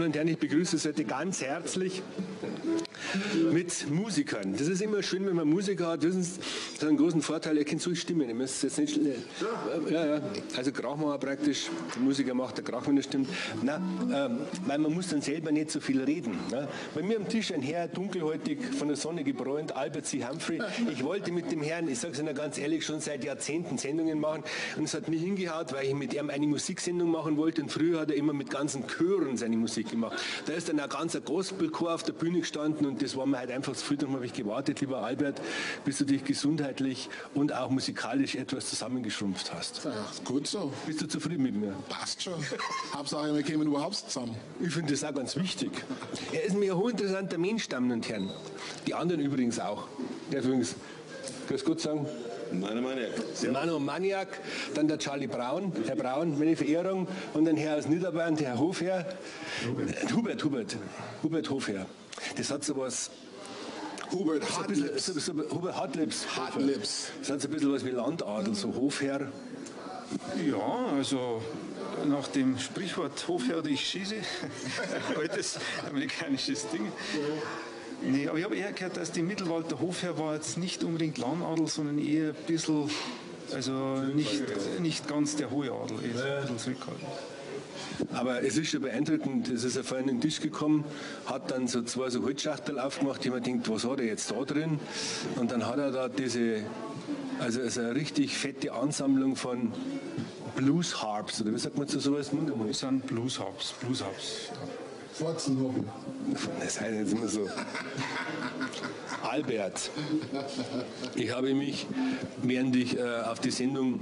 Damen und Herren, ich begrüße Sie heute ganz herzlich mit Musikern. Das ist immer schön, wenn man Musiker hat. Wissen Sie, das hat einen großen Vorteil, er kennt so. Ihr müsst jetzt nicht schnell. Ja, ja. Also Krachmacher praktisch, der Musiker macht der Krach, wenn er stimmt. Na, ähm, weil man muss dann selber nicht so viel reden. Ne? Bei mir am Tisch ein Herr, dunkelhäutig, von der Sonne gebräunt, Albert C. Humphrey. Ich wollte mit dem Herrn, ich sage es Ihnen ganz ehrlich, schon seit Jahrzehnten Sendungen machen und es hat mich hingehaut, weil ich mit ihm eine Musiksendung machen wollte und früher hat er immer mit ganzen Chören seine Musik gemacht. Da ist dann ein ganzer Gospelchor auf der Bühne gestanden und das war mir halt einfach zu viel. Darum habe ich gewartet, lieber Albert, bis du dich gesundheitlich und auch musikalisch etwas zusammengeschrumpft hast. Ja, gut so. Bist du zufrieden mit mir? Passt schon. Hauptsache, wir kämen überhaupt zusammen. Ich finde das auch ganz wichtig. Er ist mir ein hochinteressanter Mensch, Damen und Herren. Die anderen übrigens auch. Der übrigens, grüß Gott sagen. Mano Maniak. Mano Maniak, dann der Charlie Braun, Herr Braun, meine Verehrung, und dann Herr aus Niederbayern, der Herr Hofherr, Hubert, Hubert, Hubert, Hubert Hofherr. Das hat so was, Hubert so ein bisschen, Hartlips. so, so, Hubert Hartlips. Hartlips. Das hat so ein bisschen was wie Landadel, so Hofherr. Ja, also nach dem Sprichwort Hofherde ich schieße, altes amerikanisches Ding. Nee, aber ich habe eher gehört, dass die Mittelwald der Hofherr war jetzt nicht unbedingt Landadel, sondern eher ein bisschen, also nicht, nicht ganz der hohe Adel, eher ein bisschen zurückhaltend. Aber es ist schon beeindruckend, es ist auf einen Tisch gekommen, hat dann so zwei so Holzschachtel aufgemacht, habe mir gedacht, was hat er jetzt da drin? Und dann hat er da diese, also, also eine richtig fette Ansammlung von Blues Harps, oder wie sagt man zu sowas? Das sind Bluesharps, Bluesharps. Fotzenhobel. Das heißt jetzt immer so. Albert, ich habe mich, während ich äh, auf die Sendung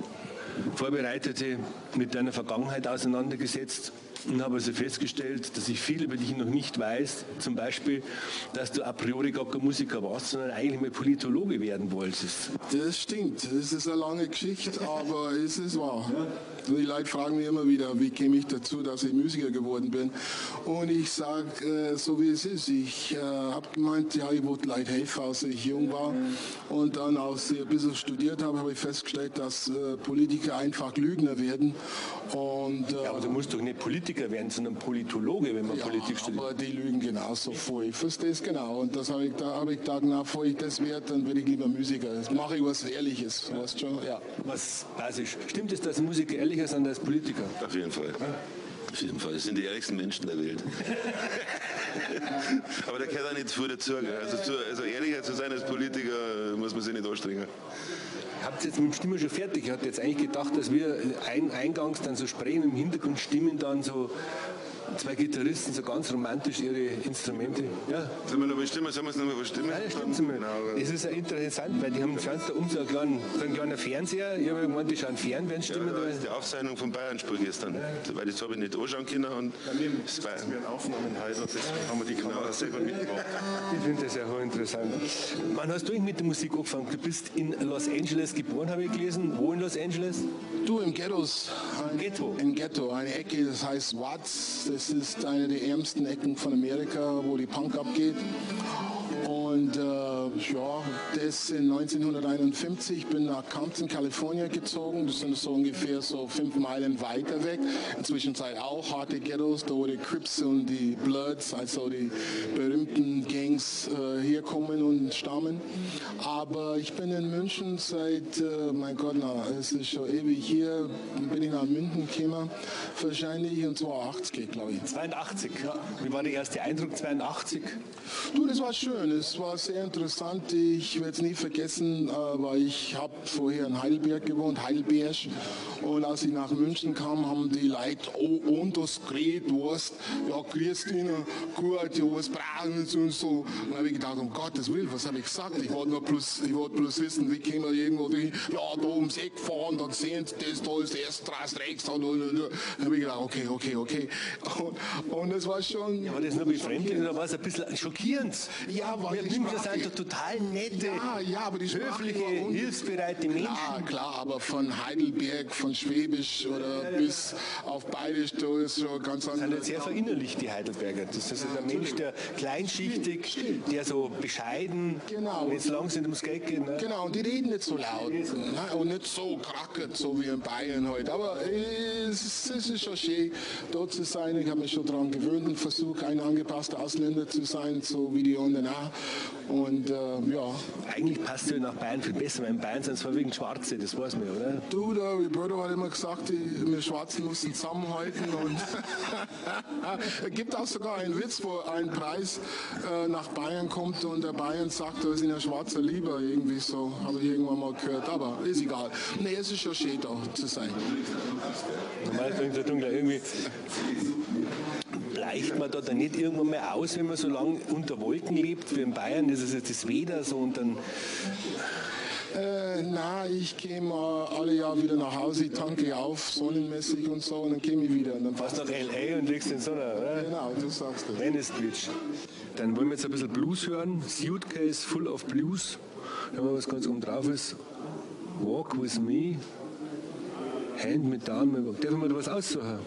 vorbereitete, mit deiner Vergangenheit auseinandergesetzt und habe also festgestellt, dass ich viel über dich noch nicht weiß. Zum Beispiel, dass du a priori gar kein Musiker warst, sondern eigentlich mal Politologe werden wolltest. Das stimmt. Das ist eine lange Geschichte, aber es ist wahr. Die Leute fragen mich immer wieder, wie käme ich dazu, dass ich Musiker geworden bin. Und ich sage, äh, so wie es ist. Ich äh, habe gemeint, ja, ich wollte Leute helfen, als ich jung war. Und dann, als ich ein bisschen studiert habe, habe ich festgestellt, dass äh, Politiker einfach Lügner werden. Und, äh, Ja, aber du musst doch nicht Politiker werden, sondern Politologe, wenn man Ja, Politik studiert. aber die lügen genauso vor. Ich verstehe es genau. Und das habe ich, da habe ich gedacht, na, bevor ich das werde, dann werde ich lieber Musiker. Jetzt mache ich was Ehrliches. Weißt schon? Ja. Was basisch. Stimmt es, dass Musiker ehrlicher sind als Politiker? Auf jeden Fall. Auf jeden Fall. Das sind die ehrlichsten Menschen der Welt. Aber da gehört auch nicht viel dazu. Also, zu, also ehrlicher zu sein als Politiker äh, muss man sich nicht anstrengen. Habt jetzt mit dem Stimmen schon fertig? Ich hatte jetzt eigentlich gedacht, dass wir ein, eingangs dann so sprechen, im Hintergrund stimmen dann so zwei Gitarristen so ganz romantisch ihre Instrumente. Ja, Sollen wir noch bestimmen? Sollen wir es noch mal bestimmen? ja das stimmt mal. Genau, Das ist ja interessant, weil die haben ganz da um so einen kleinen, so einen kleinen Fernseher. Ich habe gemeint, die schauen fern, wenn Ja, stimmen. da ist die Aufzeichnung vom Bayern-Spiel gestern. Weil das habe ich nicht anschauen können. Und das war, Wir Aufnahmen heute, deswegen haben wir die Kamera selber mitgebracht. Ich finde das ja hochinteressant. Wann hast du eigentlich mit der Musik angefangen? Du bist in Los Angeles geboren, habe ich gelesen. Wo in Los Angeles? Du im Ghettos. Ein, Ghetto? Im Ghetto. Eine Ecke, das heißt Watts. Das ist eine der ärmsten Ecken von Amerika, wo die Punk abgeht. Und äh, ja, das in 1951. Ich bin nach Compton, Kalifornien gezogen. Das sind so ungefähr so fünf Meilen weiter weg. Inzwischen auch harte Ghettos, da wo die Crips und die Bloods, also die berühmten Gangs äh, hier kommen und stammen. Aber ich bin in München seit, äh, mein Gott, na, es ist schon ewig hier. Bin ich nach München gekommen, wahrscheinlich und zwar 80, glaube ich. 82. Wie war der erste Eindruck 82? Du, das war schön. Es war sehr interessant. Ich werde es nie vergessen, aber ich habe vorher in Heidelberg gewohnt, Heidelberg. Und als ich nach München kam, haben die Leute, oh, und das Gerät, hast, ja, Christine, gut, ja, was brauchen sie und so. Und habe ich gedacht, um Gottes Willen, was habe ich gesagt? Ich wollte nur bloß, ich wollte bloß wissen, wie können wir irgendwo, die, ja, da ums Eck fahren, dann sehen sie das, da ist erst Straße rechts. Und, und, und. Dann habe ich gedacht, okay, okay, okay. Und, und das war schon... War das nur befremdlich oder war es ein bisschen schockierend? Ja, weil Wir ich Mag sind doch total nette, Ja, ja, aber die höfliche, hilfsbereite Menschen. Klar, klar, aber von Heidelberg, von Schwäbisch oder bis auf Bayerisch, da ist schon ganz sind anders. jetzt sehr verinnerlicht, die Heidelberger. Das ist ein Mensch, der kleinschichtig, der so bescheiden, Genau. wenn es langsam ums Geld geht. Ne? Genau, und die reden nicht so laut ne? und nicht so krackert, so wie in Bayern heute. Aber äh, es ist, es ist schon schön, dort zu sein. Ich habe mich schon daran gewöhnt und versuche, ein angepasster Ausländer zu sein, so wie die anderen auch. Und äh, ja, Eigentlich passt du nach Bayern viel besser, weil in Bayern sind es vorwiegend Schwarze, das weiß man, ja, oder? du, der Roberto hat immer gesagt, die, wir Schwarzen müssen zusammenhalten. Und es gibt auch sogar einen Witz, wo ein Preis äh, nach Bayern kommt und der Bayern sagt, da ist ein Schwarzer lieber, irgendwie so, habe ich irgendwann mal gehört. Aber ist egal. Nee, es ist schon schön, da zu sein. Normal. Irgendwie bleicht man da dann nicht irgendwann mal aus, wenn man so lange unter Wolken lebt wie in Bayern. Ist jetzt das Wetter so und dann Äh, na, ich gehe mal alle Jahr wieder nach Hause, ich tanke auf, sonnenmäßig und so, und dann käme ich wieder. Und dann fährst nach L.A. und legst den Sonne, oder? Genau, du sagst es. Venice Beach. Dann wollen wir jetzt ein bisschen Blues hören. Suitcase full of blues. Wenn mal was ganz oben drauf ist. Walk with me. Hand me down. my walk. Darf ich mal was aussuchen?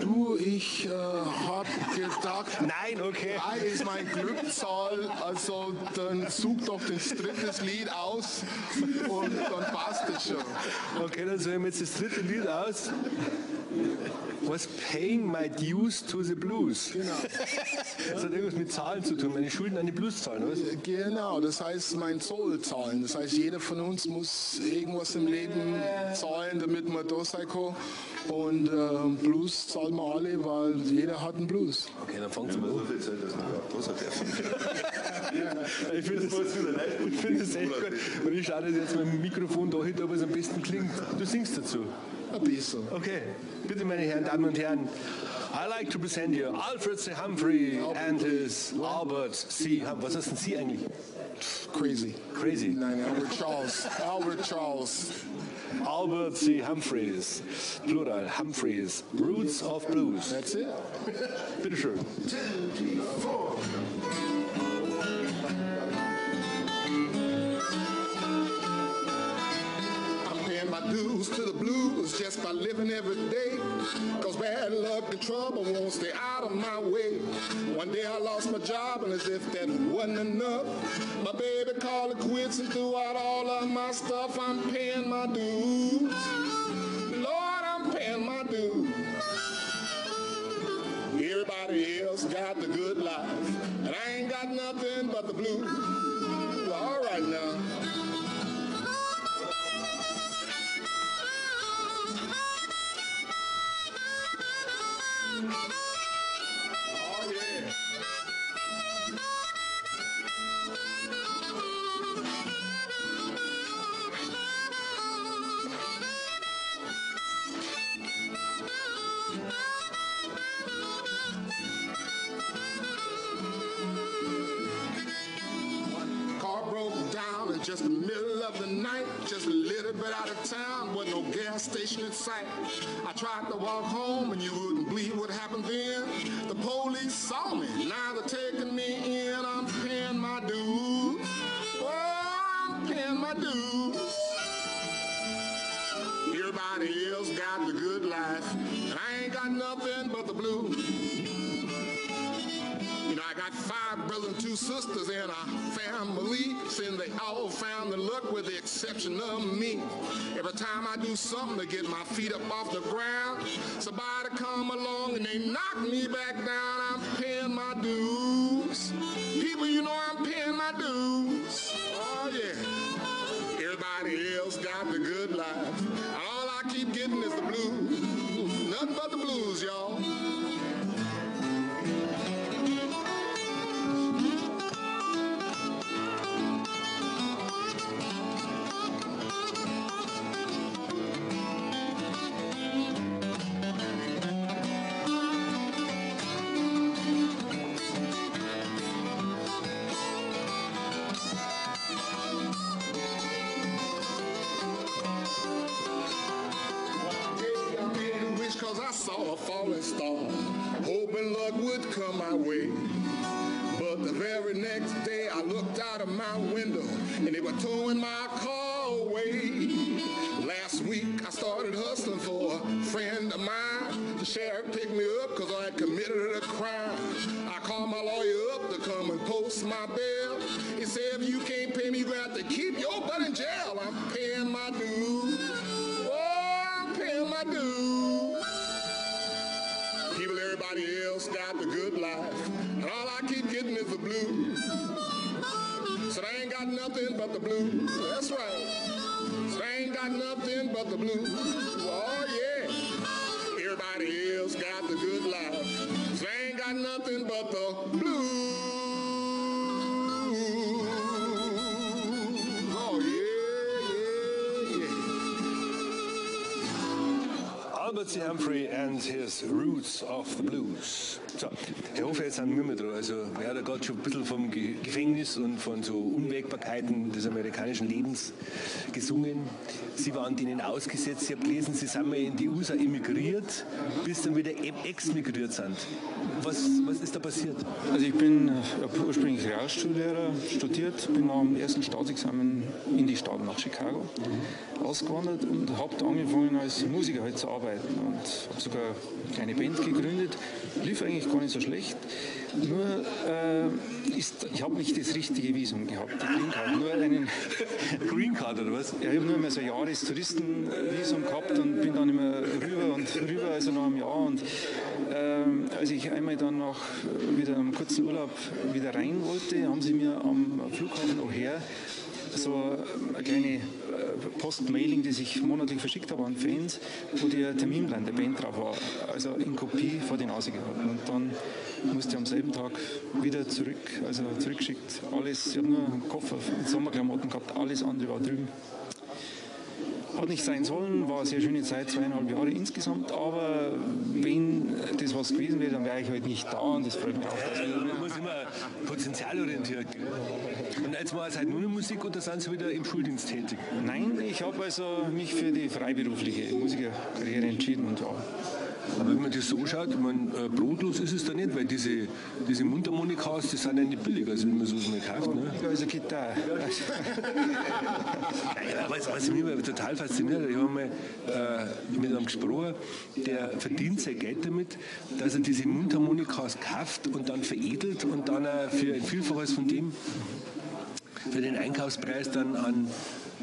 Du, ich äh, hab gedacht, Nein, okay. drei ist mein Glückzahl, also dann such doch das dritte Lied aus und dann passt es schon. Okay, dann suchen wir jetzt das dritte Lied aus. Was paying my dues to the blues? Genau. Das hat irgendwas mit Zahlen zu tun, meine Schulden an die Blues zahlen, oder? Genau, das heißt mein Zoll zahlen. Das heißt, jeder von uns muss irgendwas im Leben zahlen, damit man da sein kann. Und äh, Blues zahlen wir alle, weil jeder hat einen Blues. Okay, dann fangen Sie mal an. Ich finde ich find echt gut. Und ich schaue das jetzt mit dem Mikrofon da hinten, ob es am besten klingt. Du singst dazu. Ein bisschen. Okay, bitte meine Herren, Damen und Herren. I like to present you Alfred C. Humphrey and his Albert C. Hum Was heißt denn Sie eigentlich? Crazy. Crazy. Nein, Albert Charles. Albert Charles. Albert C. Humphreys, Plural, Humphreys, Roots of Blues. That's it. Bitteschön. I'm to the blues just by living every day. Cause bad luck and trouble won't stay out of my way. One day I lost my job and as if that wasn't enough, my baby called it quits and threw out all of my stuff. I'm paying my dues. Lord, I'm paying my dues. Everybody else got the good life, and I ain't got nothing but the blues. All right now. Sight. I tried to walk home, and you wouldn't believe what happened then. The police saw me, now they're taking me in. I'm paying my dues. Oh, I'm paying my dues. Everybody else got the good life, and I ain't got nothing but the blues. You know, I got five brothers and two sisters in a family, and they all found the luck with the exception of me. Every time I do something to get my feet up off the ground, somebody come along and they knock me back down. I'm paying my dues. Saw a falling star, hoping luck would come my way. But the very next day I looked out of my window and they were towing else got the good life. And all I keep getting is the blues. So they ain't got nothing but the blues. That's right. So they ain't got nothing but the blues. Oh, yeah. Everybody else got the good life. So they ain't got nothing but the Albert Humphrey and his Roots of the Blues. So, Herr Hofer, jetzt sind wir dran. Also, er hat ja gerade schon ein bisschen vom Ge- Gefängnis und von so Unwägbarkeiten des amerikanischen Lebens gesungen. Sie waren denen ausgesetzt. Ich habe gelesen, Sie sind mal in die USA emigriert, bis dann wieder exmigriert sind. Was, was ist da passiert? Also ich bin äh, hab ursprünglich Realschullehrer studiert, bin nach dem ersten Staatsexamen in die Staaten nach Chicago ausgewandert und habe da angefangen als Musiker halt zu arbeiten und habe sogar eine kleine Band gegründet. Lief eigentlich gar nicht so schlecht. Nur äh, ist, ich habe nicht das richtige Visum gehabt, die Green Card. Nur einen, Green Card oder was? ja, ich habe nur mehr so ein Jahrestouristenvisum gehabt und bin dann immer rüber und rüber, also nach einem Jahr. Und ähm, als ich einmal dann nach wieder einem kurzen Urlaub wieder rein wollte, haben sie mir am Flughafen O'Hare so eine kleine Postmailing, die ich monatlich verschickt habe an Fans, wo der Terminplan der Band drauf war, also in Kopie vor die Nase gehalten. Und dann musste ich am selben Tag wieder zurück, also zurückgeschickt. Alles, ich habe nur einen Koffer Sommerklamotten gehabt, alles andere war drüben. Hat nicht sein sollen, war eine sehr schöne Zeit, zweieinhalb Jahre insgesamt, aber wenn das was gewesen wäre, dann wäre ich halt nicht da und das freut mich auch. Wir Man muss immer potenzialorientiert. Und jetzt mal seit nur noch Musik oder sind Sie wieder im Schuldienst tätig? Nein, ich habe also mich für die freiberufliche Musikerkarriere entschieden und ja, Aber wenn man das so schaut, ich meine, äh, brotlos ist es da nicht, weil diese, diese Mundharmonikas, die sind ja nicht billig, also wenn man so mal kauft. Ne? also Gitarre. Ja, was, was mich immer total fasziniert, ich habe mal äh, mit einem gesprochen, der verdient sein Geld damit, dass er diese Mundharmonikas kauft und dann veredelt und dann für ein Vielfaches von dem für den Einkaufspreis dann an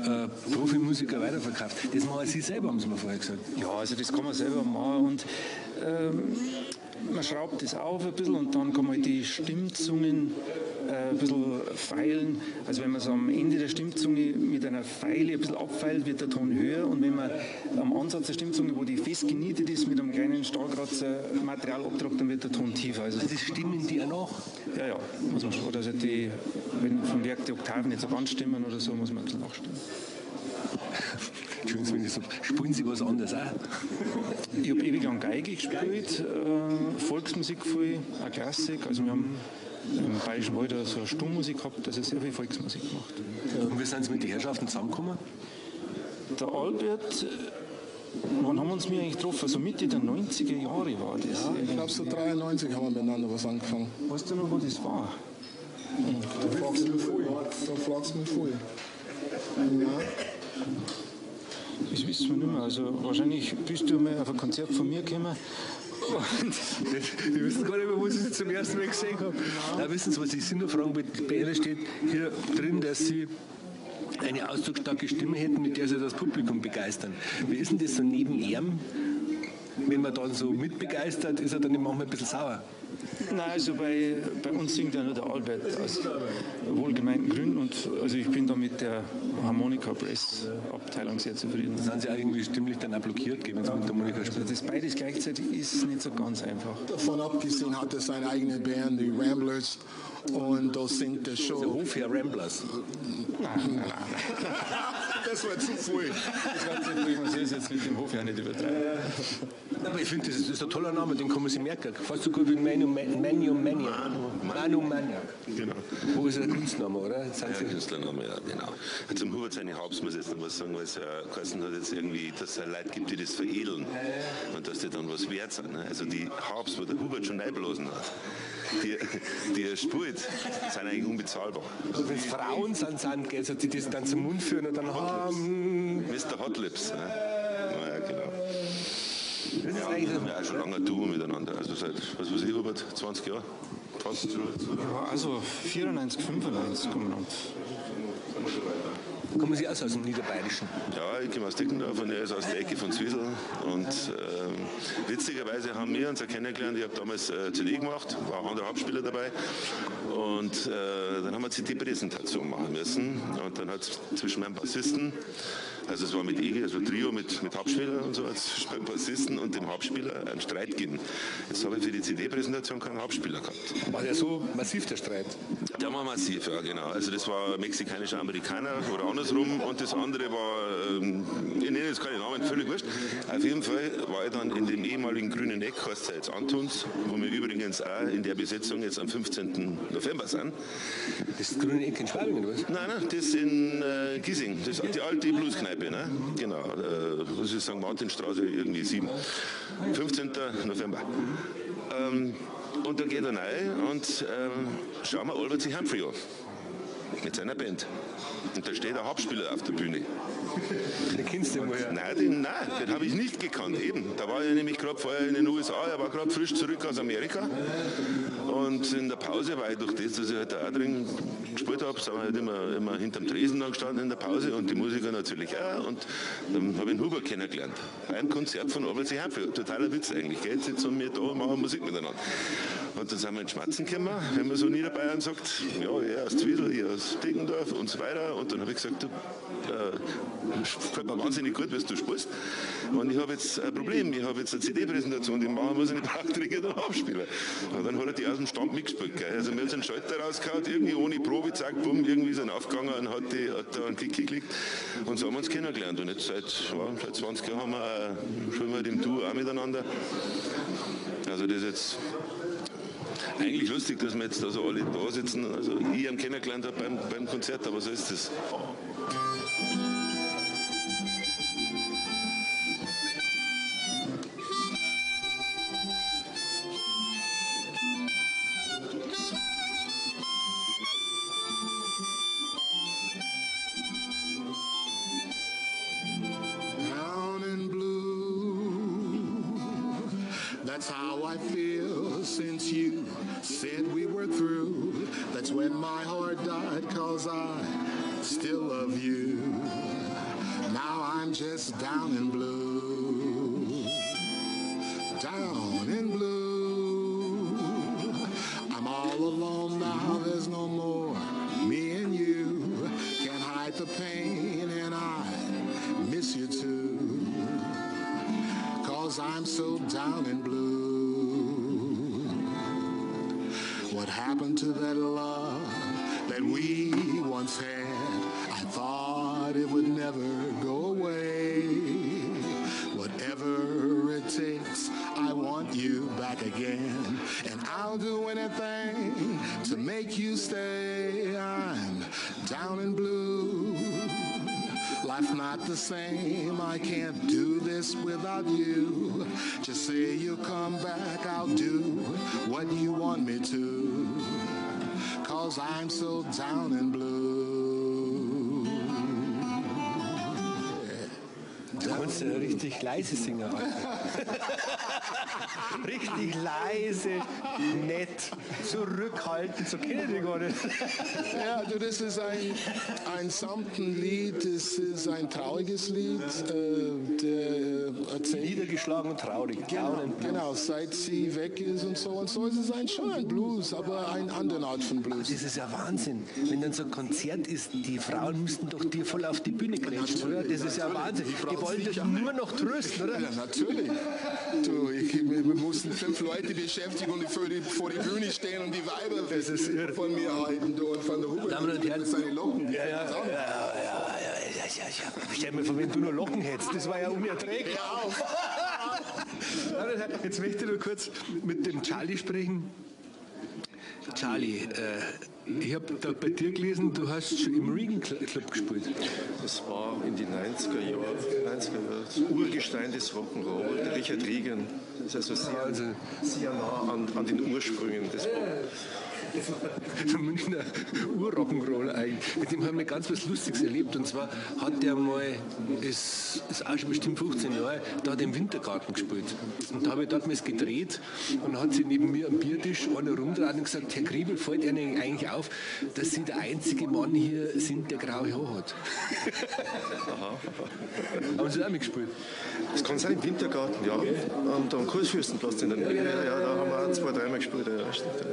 äh, Profimusiker weiterverkauft. Das machen Sie selber, haben Sie mir vorher gesagt. Ja, also das kann man selber machen und ähm, man schraubt das auf ein bisschen und dann kann man die Stimmzungen äh, ein bisschen feilen. Also wenn man so am Ende der Stimmzunge mit einer Feile ein bisschen abfeilt, wird der Ton höher und wenn man am Ansatz der Stimmzunge, wo die fest genietet ist, mit einem kleinen Stahlkratzer Material abdruckt, dann wird der Ton tiefer. Also Also stimmen die auch noch? ja, ja, muss man schon. Oder also die, wenn vom Werk die Oktaven nicht so ganz stimmen oder so, muss man ein bisschen nachstimmen. Entschuldigen Sie, wenn ich so, spielen Sie was anderes auch? Ich habe ewig lang Geige gespielt, äh, Volksmusik viel, auch Klassik. Also wir haben im Bayerischen Wald so eine Stummmusik gehabt, also sehr viel Volksmusik gemacht. Und wie sind Sie mit den Herrschaften zusammengekommen? Der Albert, äh, wann haben wir uns mir eigentlich getroffen? So Mitte der 90er Jahre war das. Ich glaube, so 93 haben wir miteinander was angefangen. Weißt du noch, wo das war? Da fragst du mich voll. Da fragst du mich voll. Ja. Das wissen wir nicht mehr. Also wahrscheinlich bist du mal auf ein Konzert von mir gekommen. Und Die wissen gar nicht mehr, wo sie sie zum ersten Mal gesehen haben. Da wissen Sie, was ich Sie nur fragen will. Bei Ihnen steht hier drin, dass Sie eine ausdrucksstarke Stimme hätten, mit der Sie das Publikum begeistern. Wie ist denn das so neben ihm? Wenn man dann so mitbegeistert, ist er dann manchmal ein bisschen sauer. Nein, also bei, bei uns singt ja nur der Albert aus wohlgemeinten Gründen und also ich bin da mit der Harmonica Brass Abteilung sehr zufrieden. Sind Sie auch irgendwie stimmlich dann auch blockiert, wenn Sie mit der Monika Also spielen? das beides gleichzeitig ist nicht so ganz einfach. Davon abgesehen hat er seine eigene Band, die Ramblers, und da singt er Der schon. Hofherr Ramblers. Das war zu viel. Man soll es jetzt mit dem Hof ja nicht übertreiben. Aber ich finde, das, ist- das ein toller Name, den kann man sich merken. Fast so gut wie Manu Manu Manu. Manu Maniac. Genau. Wo ist der Kunstname, oder? Ja, Künstlername, ja, genau. Zum Hubert seine Haupts muss ich jetzt noch was sagen, weil es ja geheißen hat, jetzt irgendwie, dass es ja Leute gibt, die das veredeln und dass die dann was wert sind. Ne? Also die Haupts, wo der Hubert schon einblasen hat, die, die er spielt, sind eigentlich unbezahlbar. Also wenn es Frauen sind, sind also die das dann zum Mund führen und dann haben. Mr. Hot Lips. Ne? Naja, genau. Das Ja, wir haben ja auch schon lange Duo miteinander. Also seit, was weiß ich, Hubert, 20 Jahre. Fast. Ja, also 94, 95 kommen wir kommen Sie also aus dem Niederbayerischen. Ja, ich komme aus Dickendorf und er ist aus der Ecke von Zwiesel. Und ähm, witzigerweise haben wir uns ja kennengelernt. Ich habe damals äh, CD gemacht, war auch andere Hauptspieler dabei. Und äh, dann haben wir CD-Präsentation machen müssen. Und dann hat es zwischen meinem Bassisten, also es war mit EG, also Trio mit, mit Hauptspieler und so, als Bassisten und dem Hauptspieler einen Streit gegeben. Jetzt habe ich für die CD-Präsentation keinen Hauptspieler gehabt. War ja so massiv der Streit. Der war massiv, ja genau. Also das war mexikanischer Amerikaner oder andersrum und das andere war, ähm, ich nenne jetzt keine Namen, völlig wurscht. Auf jeden Fall war ich dann in dem ehemaligen grünen Eck, heißt es jetzt Antons, wo wir übrigens auch in der Besetzung jetzt am 15. November sind. Das ist grüne Eck in Schwabingen, oder was? Nein, nein, das in äh, Giesing, das ist die alte Blueskneipe, ne? Genau, äh, das ist St. Martinstraße irgendwie 7. 15. November. Ähm, und da geht er rein und ähm, schauen wir Albert C. Humphrey an. Mit seiner Band. Und da steht ein Hauptspieler auf der Bühne. Den kennst du woher. Nein, den, nein, den habe ich nicht gekannt. Eben. Da war er nämlich gerade vorher in den USA, er war gerade frisch zurück aus Amerika. Und in der Pause war ich durch das, dass ich halt auch drin gespielt habe, sind wir halt immer, immer hinterm Tresen dann gestanden in der Pause und die Musiker natürlich auch. Und dann habe ich den Huber kennengelernt. Ein Konzert von C. Humphrey. Totaler Witz eigentlich. Gell? Jetzt sitzen wir da und machen Musik miteinander. Und dann sind wir in Schmatzen gekommen, wenn man so Niederbayern sagt, ja, er aus Zwiesel, ich aus Deggendorf und so weiter. Und dann habe ich gesagt, du, äh, gefällt mir wahnsinnig gut, was du spielst. Und ich habe jetzt ein Problem, ich habe jetzt eine CD-Präsentation, die machen muss, ich brauche dringend einen Abspieler. Und dann hat er die aus dem Stand mitgespielt. Gell? Also mir hat einen Schalter rausgehauen, irgendwie ohne Probe, zack, bumm, irgendwie sind aufgegangen und hat, die, hat da einen Kick geklickt. Und so haben wir uns kennengelernt. Und jetzt seit, ja, seit 20 Jahren haben wir, spielen wir dem Duo auch miteinander. Also das ist jetzt eigentlich lustig, dass wir jetzt da so alle da sitzen. Also ich ihn kennengelernt beim, beim Konzert, aber so ist es. That's how I feel since you said we were through. That's when my heart died, cause I still love you. Now I'm just down in blue. Down in blue. I'm all alone now, there's no more. Me and you Can't hide the pain, and I miss you too. Cause I'm so down in blue. What happened to that love that we once had? I thought it would never go away. Whatever it takes, I want you back again. And I'll do anything to make you stay. I'm down in blue. Life not the same, I can't do this without you. Just say you'll come back, I'll do what you want me to. Cause I'm so down in blue. Kannst ja richtig leise singen. richtig leise, nett, zurückhaltend, so kenne ich gar nicht. Ja, du, das ist ein, ein Samtenlied, das ist ein trauriges Lied. Äh, Niedergeschlagen und traurig. Blue. Genau, seit sie weg ist und so und so ist es ein, schon ein Blues, aber ein anderer Art von Blues. Das ist ja Wahnsinn. Wenn dann so ein Konzert ist, die Frauen müssten doch dir voll auf die Bühne klatschen, oder? Das ist ja Wahnsinn. Die wollen dich nur noch trösten, oder? Ja, natürlich. Du, ich, wir mussten fünf Leute beschäftigen und vor die, vor die Bühne stehen und die Weiber Das ist irre. von mir halten du, und von der Hubert. Damen und Herren. Seine Locken. Ja, ja, ja, ja, ja, ja, ja. Stell mir vor, wenn du nur Locken hättest, das war ja unerträglich. Und Herren, Jetzt möchte ich nur kurz mit dem Charlie sprechen. Charlie, äh, Ich habe da bei dir gelesen, du hast schon im Regan Club gespielt. Das war in die 90er Jahre, 90er Jahre das Urgestein des Rock'n'Roll, der Richard Regan. Das ist also sehr, Also- sehr nah an, an den Ursprüngen des Pop. Der Münchner Urrock'n'Roll eigentlich. Mit dem haben wir ganz was Lustiges erlebt. Und zwar hat der mal, es ist auch schon bestimmt 15 Jahre, da hat er im Wintergarten gespielt. Und da habe ich dort mal gedreht und hat sie neben mir am Biertisch einer rumgedreht und gesagt, Herr Griebel, fällt Ihnen eigentlich auf, dass Sie der einzige Mann hier sind, der graue Haare hat. Haben Sie auch mitgespielt? Das kann sein, im Wintergarten, ja. Und am Kursfürstenplatz in der Nähe. Ja, ja, da haben wir auch zwei, dreimal gespielt. Ja, ja,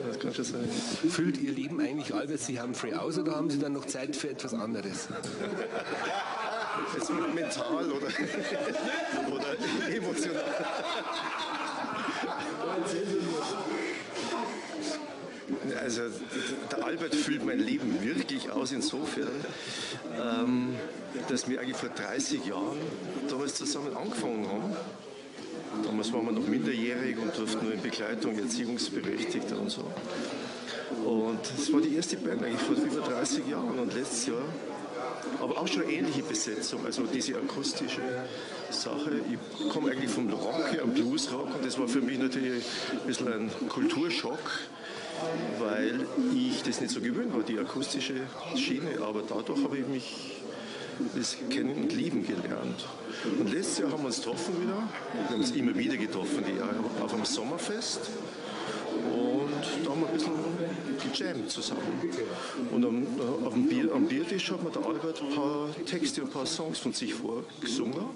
das kann schon sein. Füllt Ihr Leben eigentlich alles, Sie haben frei aus oder haben Sie dann noch Zeit für etwas anderes? Jetzt mental oder, oder emotional. Also der Albert füllt mein Leben wirklich aus insofern, ähm, dass wir eigentlich vor 30 Jahren damals zusammen angefangen haben. Damals waren wir noch minderjährig und durften nur in Begleitung Erziehungsberechtigter und so. Und es war die erste Band eigentlich vor über 30 Jahren und letztes Jahr aber auch schon ähnliche Besetzung, also diese akustische Sache. Ich komme eigentlich vom Rock her, Bluesrock und das war für mich natürlich ein bisschen ein Kulturschock, weil ich das nicht so gewöhnt war, die akustische Schiene, aber dadurch habe ich mich das kennen und lieben gelernt. Und letztes Jahr haben wir uns getroffen wieder, wir haben uns immer wieder getroffen, die Jahre, auf einem Sommerfest. Und da haben wir ein bisschen gejammt zusammen. Und am, äh, dem Bier, am Biertisch hat mir der Albert ein paar Texte und ein paar Songs von sich vorgesungen.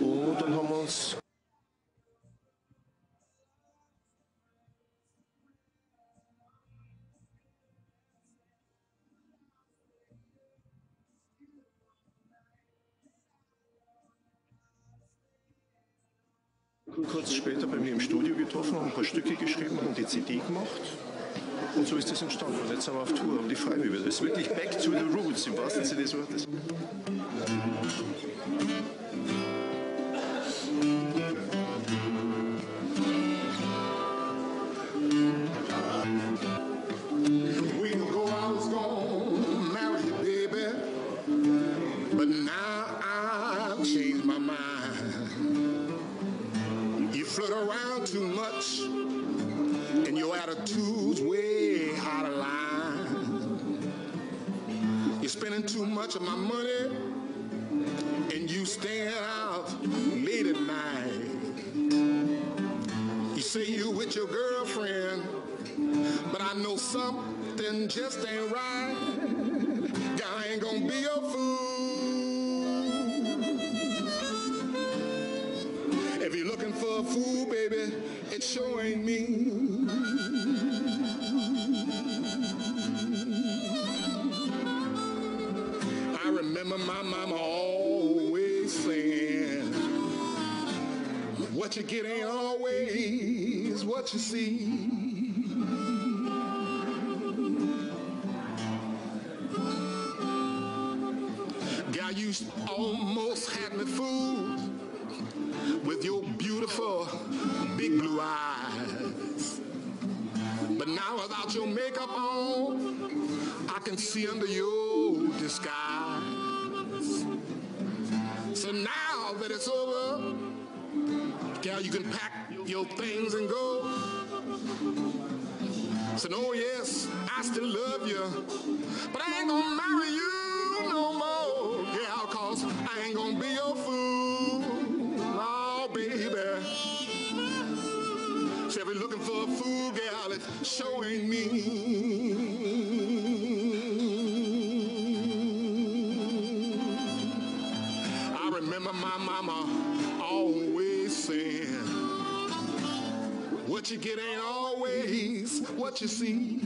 Und dann haben wir uns kurz später bei mir im Studio getroffen, haben ein paar Stücke geschrieben und die CD gemacht. Und so ist das entstanden. Und jetzt sind wir auf Tour und ich freue mich wieder. Es ist wirklich back to the roots im wahrsten Sinne des Wortes. too much, and your attitude's way out of line. You're spending too much of my money, and you staying out late at night. You say you with your girlfriend, but I know something just ain't right. God ain't gonna be a fool. If you're looking for a fool, baby, it sure ain't me. Remember my mama always saying, what you get ain't always what you see. Gal, you almost had me fooled with your beautiful big blue eyes. But now without your makeup on, I can see under your disguise. It's over, gal, you can pack your things and go. Said, oh yes, I still love you, but I ain't gonna marry you mama always saying, what you get ain't always what you see.